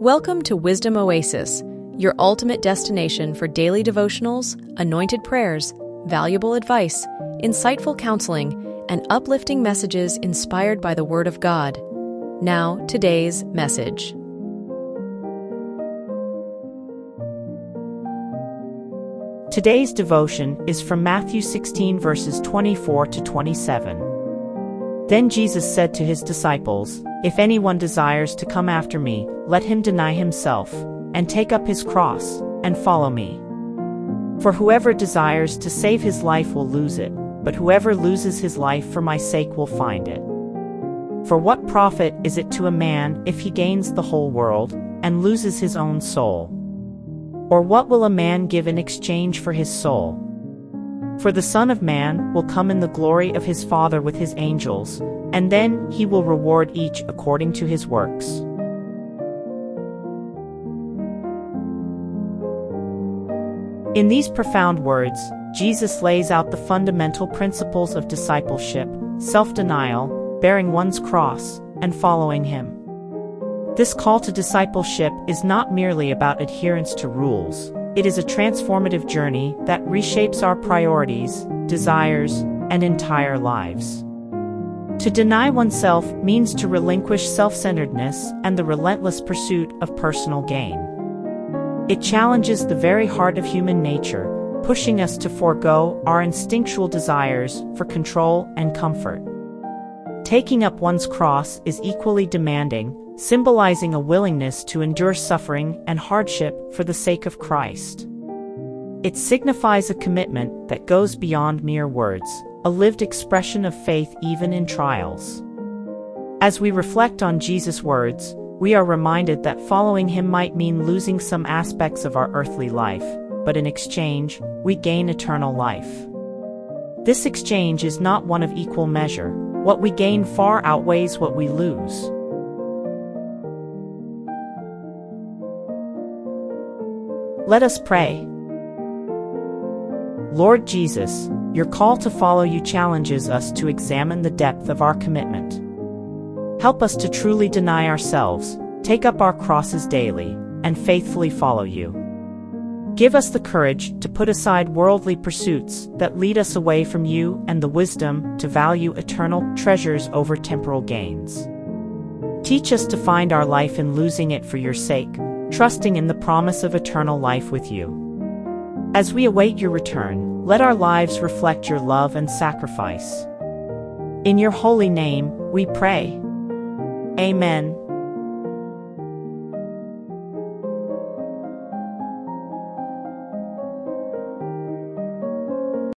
Welcome to Wisdom Oasis, your ultimate destination for daily devotionals, anointed prayers, valuable advice, insightful counseling, and uplifting messages inspired by the Word of God. Now, today's message. Today's devotion is from Matthew 16, verses 24 to 27. Then Jesus said to his disciples, If anyone desires to come after me, let him deny himself, and take up his cross, and follow me. For whoever desires to save his life will lose it, but whoever loses his life for my sake will find it. For what profit is it to a man if he gains the whole world, and loses his own soul? Or what will a man give in exchange for his soul? For the Son of Man will come in the glory of his Father with his angels, and then he will reward each according to his works. In these profound words, Jesus lays out the fundamental principles of discipleship, self-denial, bearing one's cross, and following him. This call to discipleship is not merely about adherence to rules, it is a transformative journey that reshapes our priorities, desires, and entire lives. To deny oneself means to relinquish self-centeredness and the relentless pursuit of personal gain. It challenges the very heart of human nature, pushing us to forego our instinctual desires for control and comfort. Taking up one's cross is equally demanding, symbolizing a willingness to endure suffering and hardship for the sake of Christ. It signifies a commitment that goes beyond mere words, a lived expression of faith even in trials. As we reflect on Jesus' words, we are reminded that following him might mean losing some aspects of our earthly life, but in exchange, we gain eternal life. This exchange is not one of equal measure. What we gain far outweighs what we lose. Let us pray. Lord Jesus, your call to follow you challenges us to examine the depth of our commitment. Help us to truly deny ourselves, take up our crosses daily, and faithfully follow you. Give us the courage to put aside worldly pursuits that lead us away from you and the wisdom to value eternal treasures over temporal gains. Teach us to find our life in losing it for your sake, trusting in the promise of eternal life with you. As we await your return, let our lives reflect your love and sacrifice. In your holy name, we pray. Amen.